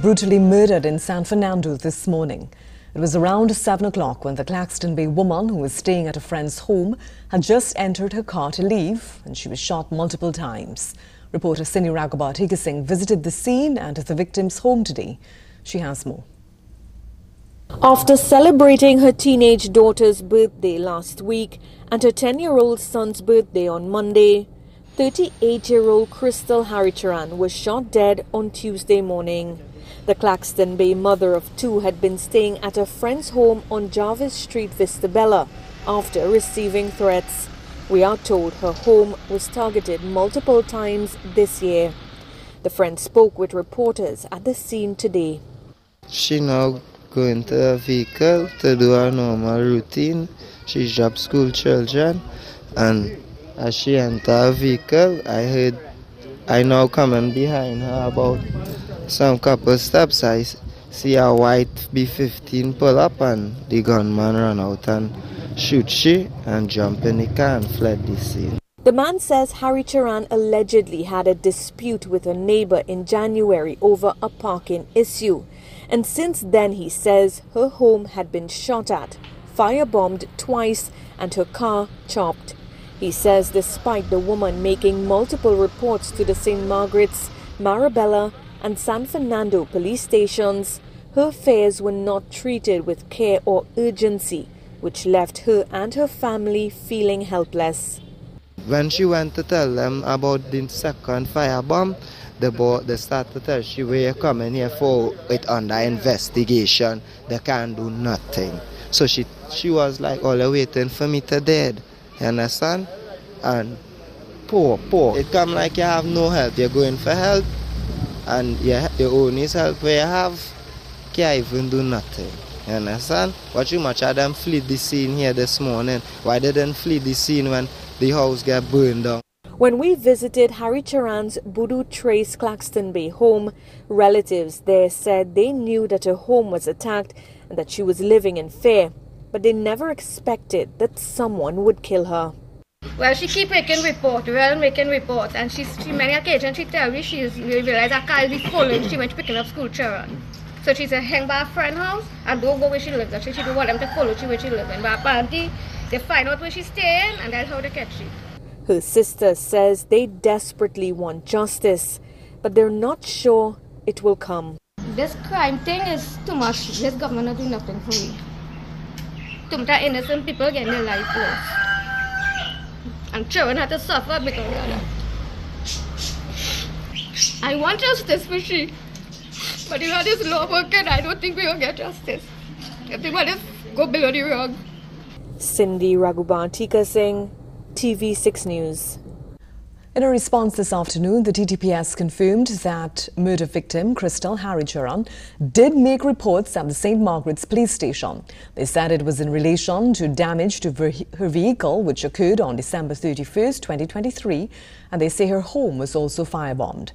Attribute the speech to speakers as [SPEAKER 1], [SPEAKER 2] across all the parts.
[SPEAKER 1] brutally murdered in San Fernando this morning. It was around 7 o'clock when the Claxton Bay woman who was staying at a friend's home had just entered her car to leave and she was shot multiple times. Reporter Cindy Raghubar Singh visited the scene and the victim's home today. She has more.
[SPEAKER 2] After celebrating her teenage daughter's birthday last week and her 10 year old son's birthday on Monday, 38 year old Crystal Haricharan was shot dead on Tuesday morning. The Claxton Bay mother of two had been staying at a friend's home on Jarvis Street, Vistabella, after receiving threats. We are told her home was targeted multiple times this year. The friend spoke with reporters at the scene today.
[SPEAKER 3] She now going to a vehicle to do her normal routine. She dropped school children and as she entered a vehicle, I heard I now coming behind her about some couple steps. I see a white B-15 pull up and the gunman run out and shoot she and jump in the car and fled the scene.
[SPEAKER 2] The man says Harry Haricharan allegedly had a dispute with a neighbor in January over a parking issue. And since then, he says her home had been shot at, firebombed twice, and her car chopped. He says despite the woman making multiple reports to the St. Margaret's, Marabella, and San Fernando police stations, her affairs were not treated with care or urgency, which left her and her family feeling helpless.
[SPEAKER 3] When she went to tell them about the second firebomb, the board they started to tell she were coming here for it under investigation. They can't do nothing. So she she was like all oh, waiting for me to dead. You understand? And poor, poor. It come like you have no help. You're going for help, and your, your only help where you have can't even do nothing. You understand? Watch you much of them flee the scene here this morning. Why they didn't flee the scene when the house got burned down?
[SPEAKER 2] When we visited Haricharan's Budu Trace Claxton Bay home, relatives there said they knew that her home was attacked and that she was living in fear, but they never expected that someone would kill her.
[SPEAKER 4] Well, she keep making report, well making report, and she's she many occasions she tell me she's realized that car is following. She went picking up school children. So she said hang by a friend house and don't go where she lives. She, she don't want them to follow she where she lives. In. But apparently they find out where she's staying and that's how they catch she.
[SPEAKER 2] Her sister says they desperately want justice, but they're not sure it will come.
[SPEAKER 4] This crime thing is too much. This government not doing nothing for me. Too many innocent people getting their life lost and children had to suffer because of that. I want justice for she, but if this law working, I don't think we will get justice. I think we'll just go below the rug.
[SPEAKER 2] Cindy Raghubar-Teekersingh, TV6 News.
[SPEAKER 1] In a response this afternoon, the TTPS confirmed that murder victim Crystal Haricharan did make reports at the St. Margaret's police station. They said it was in relation to damage to her vehicle which occurred on December 31, 2023, and they say her home was also firebombed.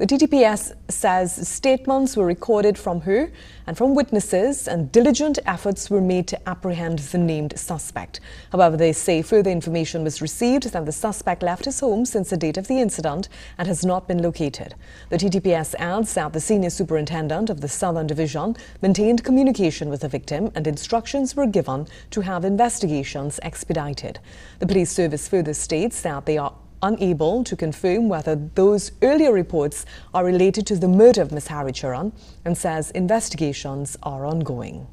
[SPEAKER 1] The TTPS says statements were recorded from her and from witnesses and diligent efforts were made to apprehend the named suspect. However, they say further information was received that the suspect left his home since the date of the incident and has not been located. The TTPS adds that the senior superintendent of the Southern Division maintained communication with the victim and instructions were given to have investigations expedited. The police service further states that they are unable to confirm whether those earlier reports are related to the murder of Ms. Haricharan and says investigations are ongoing.